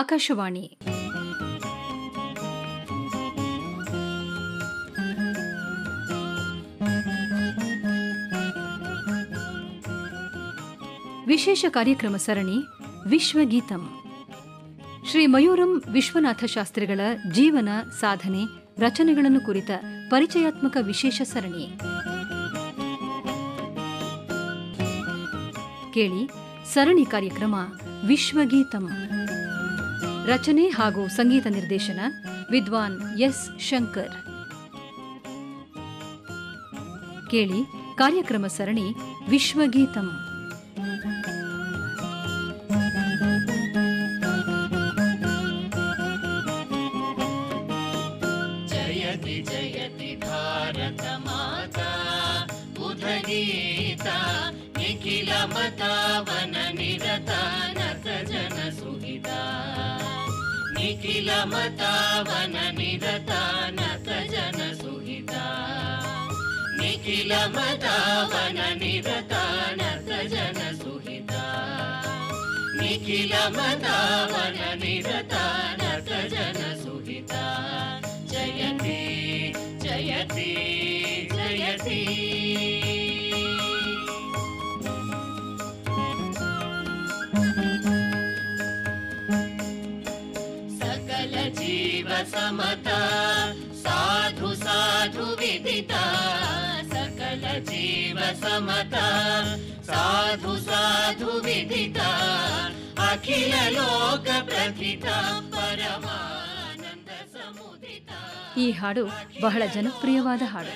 ಆಕಾಶವಾಣಿ. ವಿಶೇಷ ಕಾರ್ಯಕ್ರಮ ಸರಣಿ ವಿಶ್ವಗೀತಂ. ಶ್ರೀ ಮಯೂರಂ ವಿಶ್ವನಾಥ ಶಾಸ್ತ್ರಿಗಳ ಜೀವನ ಸಾಧನೆ ರಚನೆಗಳನ್ನು ಕುರಿತ ಪರಿಚಯಾತ್ಮಕ ವಿಶೇಷ ಸರಣಿ. ಕೇಳಿ ಸರಣಿ ಕಾರ್ಯಕ್ರಮ ವಿಶ್ವಗೀತಂ. ರಚನೆ ಹಾಗೂ ಸಂಗೀತ ನಿರ್ದೇಶನ ವಿದ್ವಾನ್ ಎಸ್ ಶಂಕರ್ ಕೇಳಿ ಕಾರ್ಯಕ್ರಮ ಸರಣಿ ವಿಶ್ವಗೀತಂ जयति जयति भारत निखिलमता नत निरतानकजन सुहिता। निखिलमदा वन निरतानकजन सुहिता। निखिलमतावन निरता न जन सुहिता। जयति सकल जीव समता साधु साधु विदिता सकल जीव समता साधु साधु विदिता अखिल लोक प्रथिता परमानंद समुदिता ಈ ಹಾಡು ಬಹಳ ಜನಪ್ರಿಯವಾದ ಹಾಡು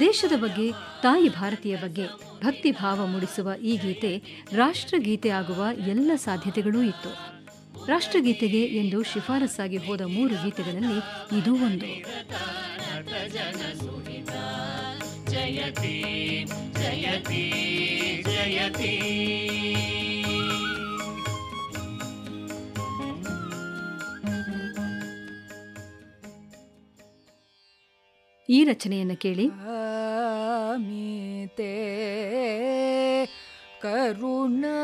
ದೇಶದ ಬಗ್ಗೆ ತಾಯಿ ಭಾರತೀಯ ಬಗ್ಗೆ ಭಕ್ತಿ ಭಾವ ಮೂಡಿಸುವ ಈ ಗೀತೆ ರಾಷ್ಟ್ರಗೀತೆ ಆಗುವ ಎಲ್ಲ ಸಾಧ್ಯತೆಗಳೂ ಇತ್ತು ರಾಷ್ಟ್ರಗೀತೆಗೆ ಎಂದು ಶಿಫಾರಸಾಗಿ ಹೋದ ಮೂರು ಗೀತೆಗಳಲ್ಲಿ ಇದು ಒಂದು. ಈ ರಚನೆಯನ್ನು ಕೇಳಿ. ಮೀತೆ ಕರುಣಾ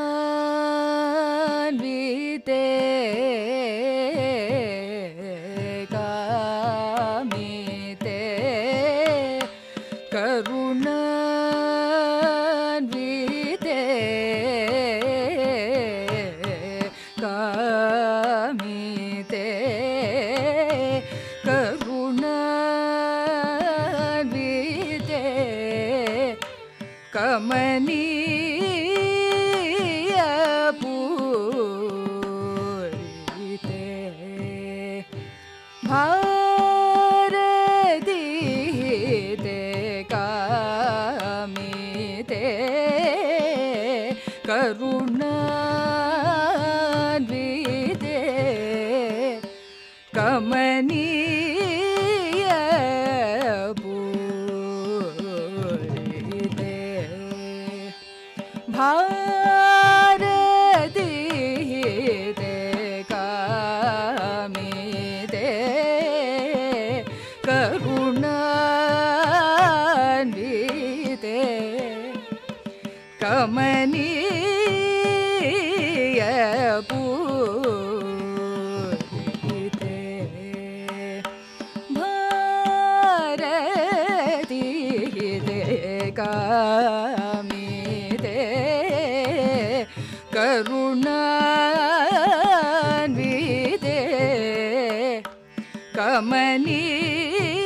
ne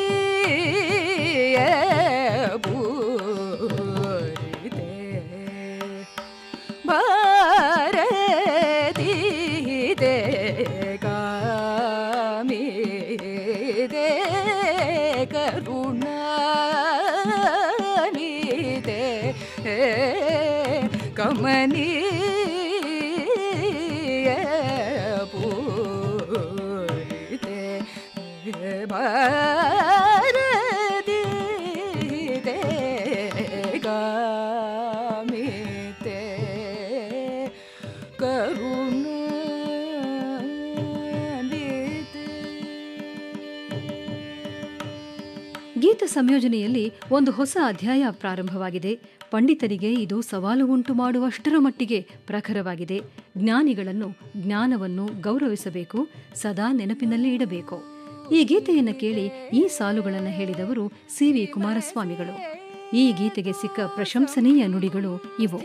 ಸಂಯೋಜನೆಯಲ್ಲಿ ಒಂದು ಹೊಸ ಅಧ್ಯಾಯ ಪ್ರಾರಂಭವಾಗಿದೆ. ಪಂಡಿತರಿಗೆ ಇದು ಸವಾಲು ಉಂಟು ಮಾಡುವಷ್ಟರ ಮಟ್ಟಿಗೆ ಪ್ರಖರವಾಗಿದೆ. ಜ್ಞಾನಿಗಳನ್ನು ಜ್ಞಾನವನ್ನು ಗೌರವಿಸಬೇಕು, ಸದಾ ನೆನಪಿನಲ್ಲಿ ಇಡಬೇಕು. ಈ ಗೀತೆಯನ್ನು ಕೇಳಿ ಈ ಸಾಲುಗಳನ್ನು ಹೇಳಿದವರು ಸಿ. ವಿ. ಕುಮಾರಸ್ವಾಮಿಗಳು. ಈ ಗೀತೆಗೆ ಸಿಕ್ಕ ಪ್ರಶಂಸನೀಯ ನುಡಿಗಳು ಇವು.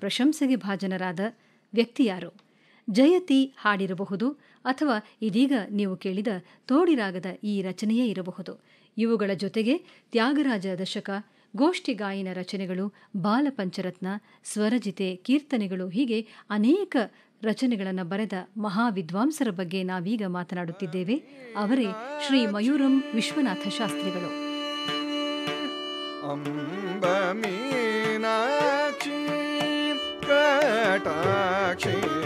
ಪ್ರಶಂಸೆಗೆ ಭಾಜನರಾದ ವ್ಯಕ್ತಿ ಯಾರು ಜಯತಿ ಹಾಡಿರಬಹುದು ಅಥವಾ ಇದೀಗ ನೀವು ಕೇಳಿದ ತೋಡಿರಾಗದ ಈ ರಚನೆಯೇ ಇರಬಹುದು. ಇವುಗಳ ಜೊತೆಗೆ ತ್ಯಾಗರಾಜ ದಶಕ, ಗೋಷ್ಠಿ ಗಾಯನ ರಚನೆಗಳು, ಬಾಲಪಂಚರತ್ನ, ಸ್ವರಜಿತೆ, ಕೀರ್ತನೆಗಳು ಹೀಗೆ ಅನೇಕ ರಚನೆಗಳನ್ನು ಬರೆದ ಮಹಾವಿದ್ವಾಂಸರ ಬಗ್ಗೆ ನಾವೀಗ ಮಾತನಾಡುತ್ತಿದ್ದೇವೆ. ಅವರೇ ಶ್ರೀ ಮಯೂರಂ ವಿಶ್ವನಾಥ ಶಾಸ್ತ್ರಿಗಳು. 全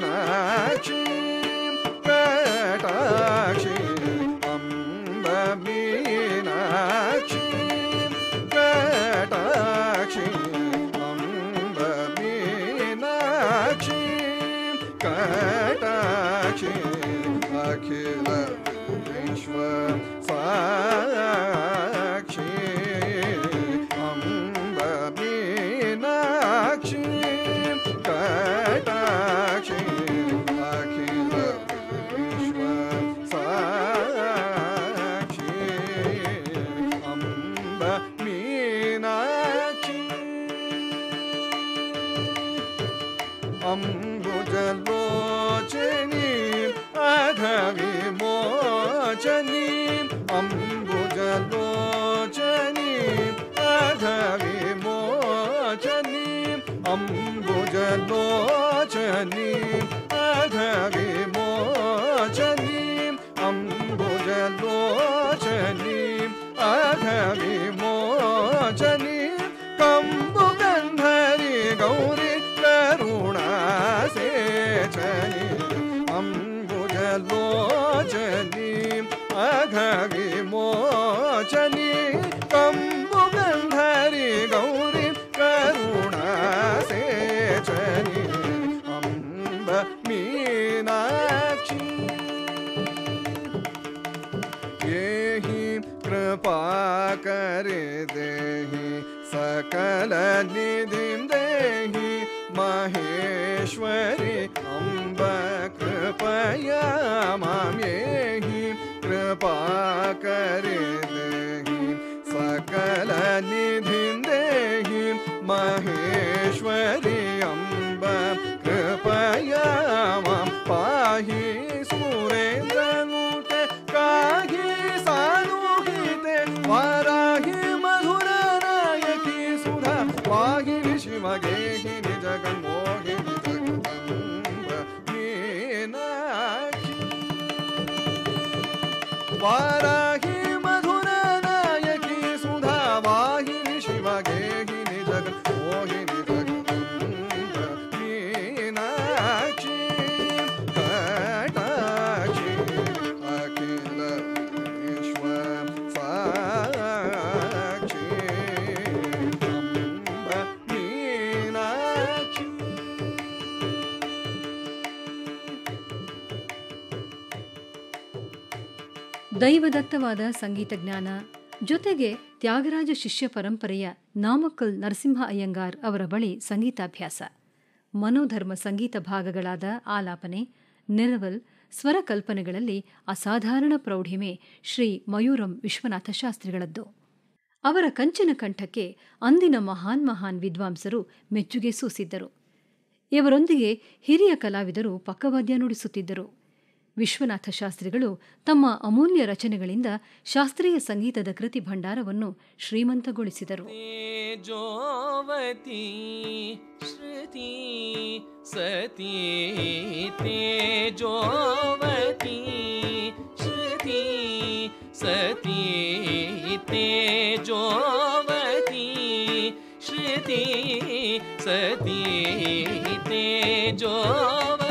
na अम्बुजलोचनी अधविमोचनी अम्बुजलोचनी निधिं देहि महेश्वरि अम्ब कृपया मां येहि कृपा देहि। सकल देहि महेश्वरि अम्ब कृपया मां पाहि दोबारा ದೈವದತ್ತವಾದ ಸಂಗೀತ ಜ್ಞಾನ, ಜೊತೆಗೆ ತ್ಯಾಗರಾಜ ಶಿಷ್ಯ ಪರಂಪರೆಯ ನಾಮಕ್ಕಲ್ ನರಸಿಂಹ ಅಯ್ಯಂಗಾರ್ ಅವರ ಬಳಿ ಸಂಗೀತಾಭ್ಯಾಸ. ಮನೋಧರ್ಮ ಸಂಗೀತ ಭಾಗಗಳಾದ ಆಲಾಪನೆ, ನೆರವಲ್, ಸ್ವರ ಕಲ್ಪನೆಗಳಲ್ಲಿ ಅಸಾಧಾರಣ ಪ್ರೌಢಿಮೆ ಶ್ರೀ ಮಯೂರಂ ವಿಶ್ವನಾಥ ಶಾಸ್ತ್ರಿಗಳದ್ದು. ಅವರ ಕಂಚಿನ ಕಂಠಕ್ಕೆ ಅಂದಿನ ಮಹಾನ್ ಮಹಾನ್ ವಿದ್ವಾಂಸರು ಮೆಚ್ಚುಗೆ ಸೂಸಿದ್ದರು. ಇವರೊಂದಿಗೆ ಹಿರಿಯ ಕಲಾವಿದರು ಪಕ್ಕವಾದ್ಯ ನುಡಿಸುತ್ತಿದ್ದರು. ವಿಶ್ವನಾಥ ಶಾಸ್ತ್ರಿಗಳು ತಮ್ಮ ಅಮೂಲ್ಯ ರಚನೆಗಳಿಂದ ಶಾಸ್ತ್ರೀಯ ಸಂಗೀತದ ಕೃತಿ ಭಂಡಾರವನ್ನು ಶ್ರೀಮಂತಗೊಳಿಸಿದರು. ಸತಿ ಸತಿ ತೇಜೋವ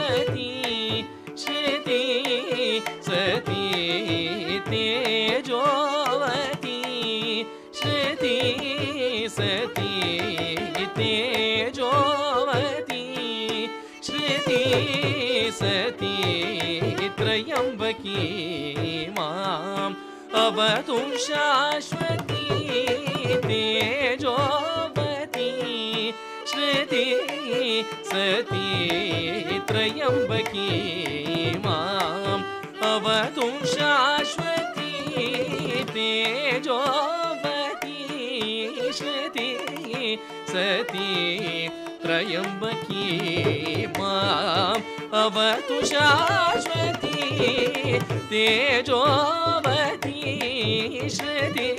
तेजोवती श्रुति सती त्रयम्बकी माम् अवतु शाश्वती तेजोवती श्रुति सती त्रयम्बकी माम् अवतु शाश्वती तेजोवती सती त्रयम्बकी माम् अवतु शाश्वती तेजोवती श्रुति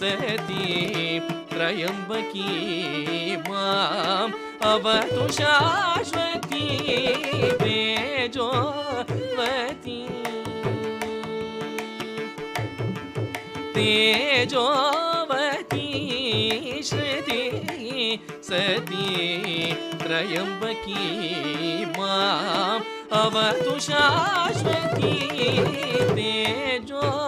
सती त्रयम्बकी माम् अवतु शाश्वती तेजोवती तेजोवती श्रुति सती त्रयम्बकी माम् अवतु शाश्वती तेजोवती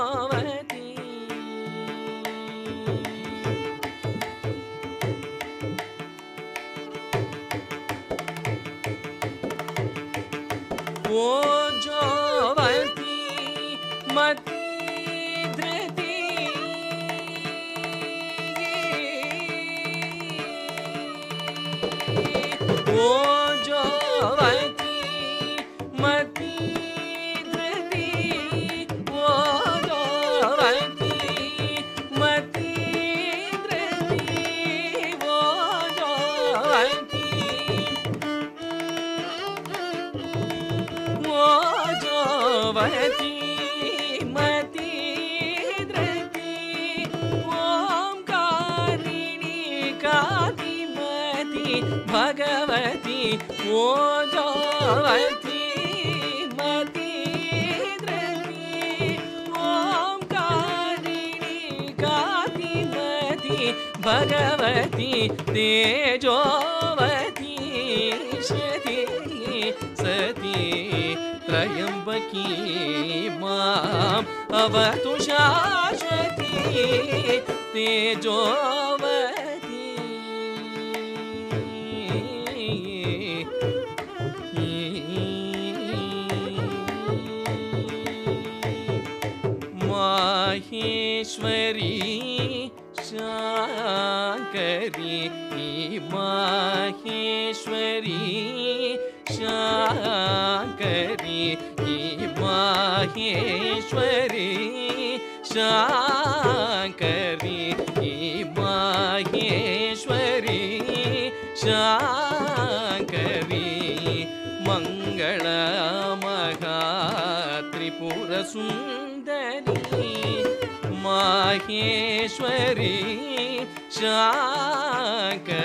भगवती मो जती मती मां कारि कामी भगवती तेजोवती सती त्रयम्बकी मां अवतु शाश्व तेजो माहेश्वरी शाङ्करी माहेश्वरी शाङ्करी माहेश्वरी शाङ्करी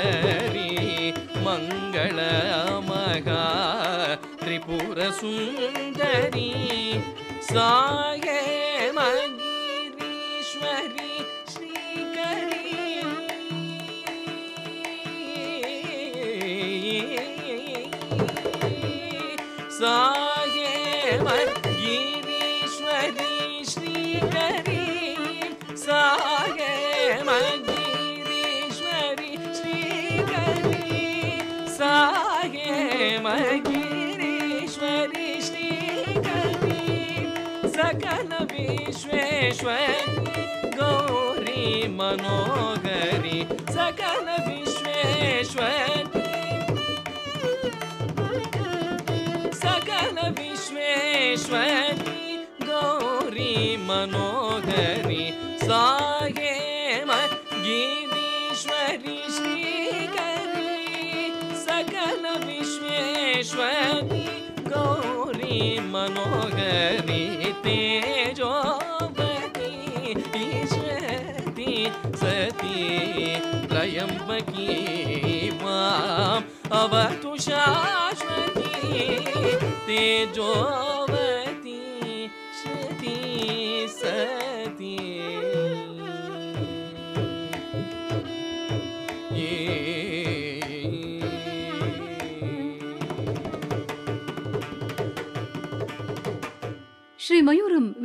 मङ्गलमगा त्रिपुरसुन्दरी साये गिरिश्वरि श्रीगरि सकल विश्वेश्वरी गौरि मनोगरि सकल विश्वेश्वरी सकल विश्वेश्व गौरी मनोगरि स्वागे गौरी मनोहरी तेजोवती ईशति सती त्रयम्बकी माम् अवतु शाश्वती तेजोवती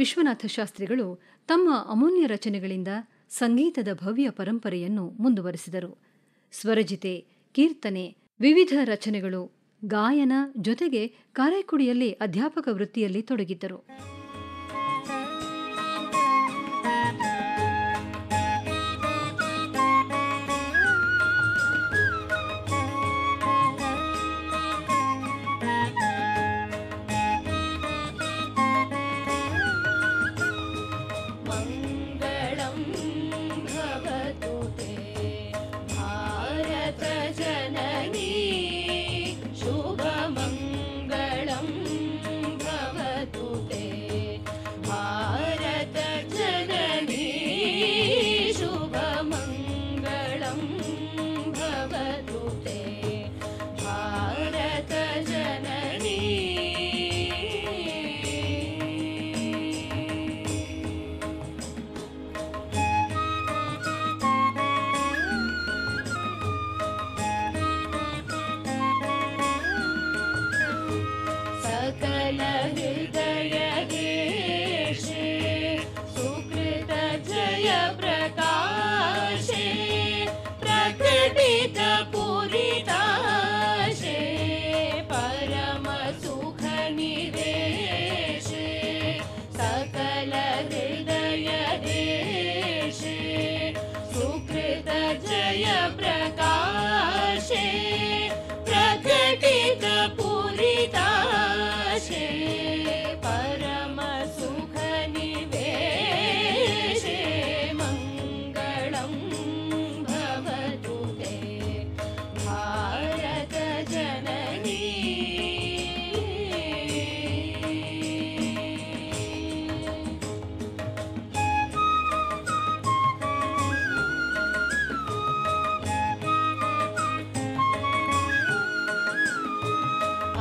ವಿಶ್ವನಾಥ ಶಾಸ್ತ್ರಿಗಳು ತಮ್ಮ ಅಮೂಲ್ಯ ರಚನೆಗಳಿಂದ ಸಂಗೀತದ ಭವ್ಯ ಪರಂಪರೆಯನ್ನು ಮುಂದುವರೆಸಿದರು. ಸ್ವರಜಿತೆ, ಕೀರ್ತನೆ, ವಿವಿಧ ರಚನೆಗಳು, ಗಾಯನ ಜೊತೆಗೆ ಕಾರೈಕುಡಿಯಲ್ಲಿ ಅಧ್ಯಾಪಕ ವೃತ್ತಿಯಲ್ಲಿ ತೊಡಗಿದ್ದರು.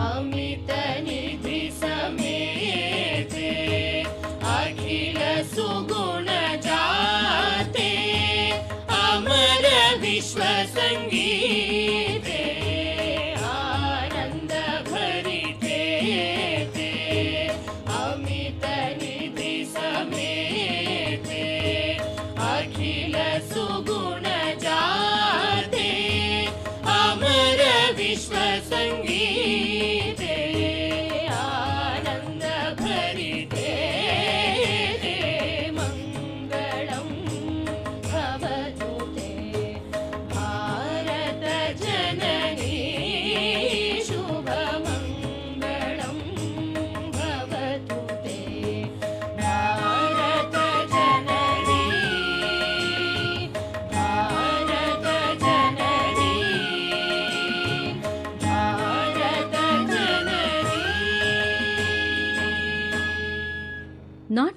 I'll meet them.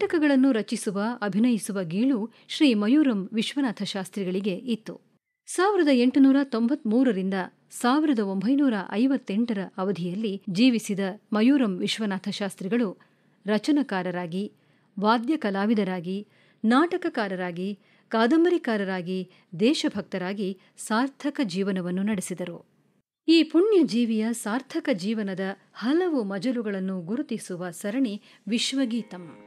ನಾಟಕಗಳನ್ನು ರಚಿಸುವ, ಅಭಿನಯಿಸುವ ಗೀಳು ಶ್ರೀ ಮಯೂರಂ ವಿಶ್ವನಾಥ ಶಾಸ್ತ್ರಿಗಳಿಗೆ ಇತ್ತು. ಸಾವಿರದ ಎಂಟುನೂರ ತೊಂಬತ್ಮೂರರಿಂದ ಸಾವಿರದ ಒಂಬೈನೂರ ಐವತ್ತೆಂಟರ ಅವಧಿಯಲ್ಲಿ ಜೀವಿಸಿದ ಮಯೂರಂ ವಿಶ್ವನಾಥ ಶಾಸ್ತ್ರಿಗಳು ರಚನಕಾರರಾಗಿ ವಾದ್ಯ ಕಲಾವಿದರಾಗಿ ನಾಟಕಕಾರರಾಗಿ, ಕಾದಂಬರಿಕಾರರಾಗಿ, ದೇಶಭಕ್ತರಾಗಿ ಸಾರ್ಥಕ ಜೀವನವನ್ನು ನಡೆಸಿದರು. ಈ ಪುಣ್ಯ ಜೀವಿಯ ಸಾರ್ಥಕ ಜೀವನದ ಹಲವು ಮಜಲುಗಳನ್ನು ಗುರುತಿಸುವ ಸರಣಿ ವಿಶ್ವಗೀತಂ.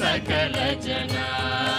सकल जना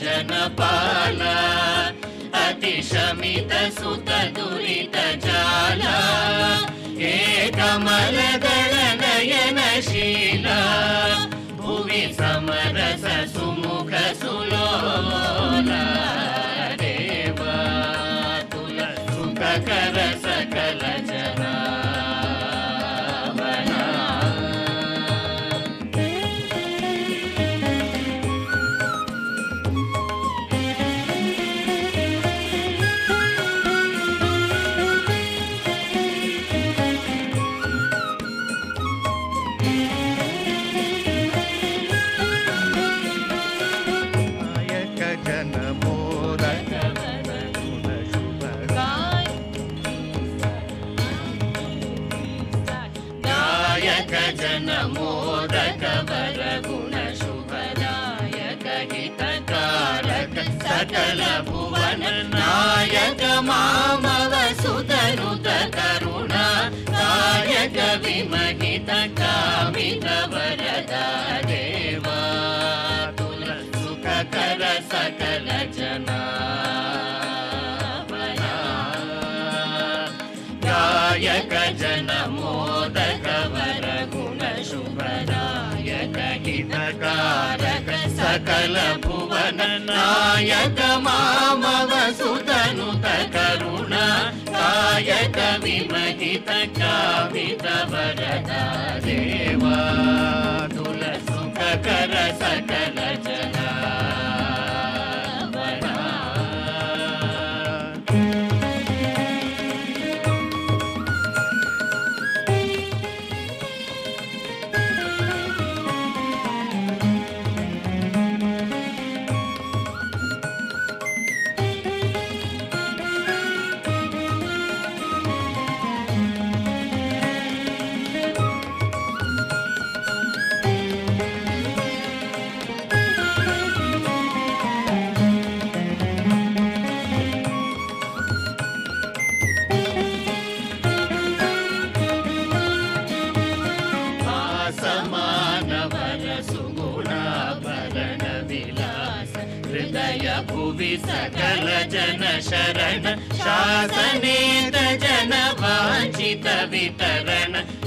जनपाल अतिशमित सुत दुरित जाल एकमल नयनशील भुवि समरस सुमुख सुलोल देवा तुल सुखकर सकल जना न मोद तव न गुणशुभनायनकारक सकल मामवसुतनुत करुण आयत विमचित गामि देवा तुलसुखकर सकल जना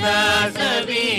वितरण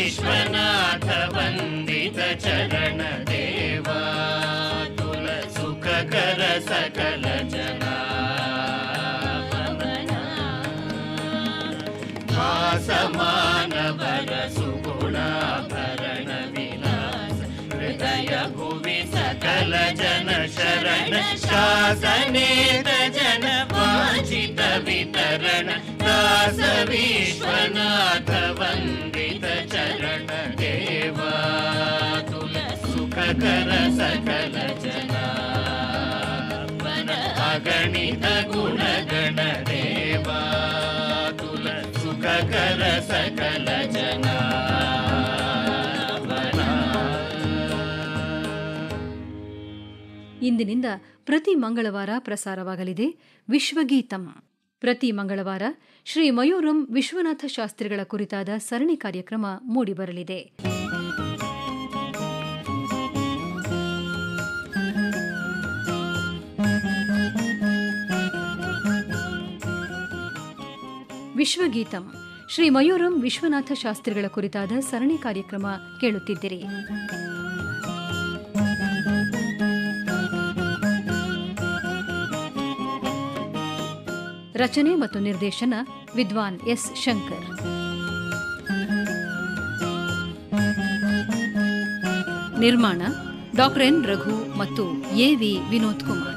शरण शासनेत जन वाञ्छित वितरण। दास विश्वनाथ वन्दित चरण देवा। तुल सुख कर सकल जना अगणित गुण गण देवा। तुल सुख कर सकल जना ಇಂದಿನಿಂದ ಪ್ರತಿ ಮಂಗಳವಾರ ಪ್ರಸಾರವಾಗಲಿದೆ ವಿಶ್ವಗೀತಂ. ಪ್ರತಿ ಮಂಗಳವಾರ ಶ್ರೀ ಮಯೂರಂ ವಿಶ್ವನಾಥ ಶಾಸ್ತ್ರಿಗಳ ಕುರಿತಾದ ಸರಣಿ ಕಾರ್ಯಕ್ರಮ ಮೂಡಿಬರಲಿದೆ. ವಿಶ್ವಗೀತಂ. ಶ್ರೀ ಮಯೂರಂ ವಿಶ್ವನಾಥ ಶಾಸ್ತ್ರಿಗಳ ಕುರಿತಾದ ಸರಣಿ ಕಾರ್ಯಕ್ರಮ ಕೇಳುತ್ತಿದ್ದಿರಿ. ರಚನೆ ಮತ್ತು ನಿರ್ದೇಶನ ವಿದ್ವಾನ್ ಎಸ್ ಶಂಕರ್. ನಿರ್ಮಾಣ ಡಾಕ್ಟರ್ ಎನ್ ರಘು ಮತ್ತು ಎ ವಿ ವಿನೋದ್ ಕುಮಾರ್.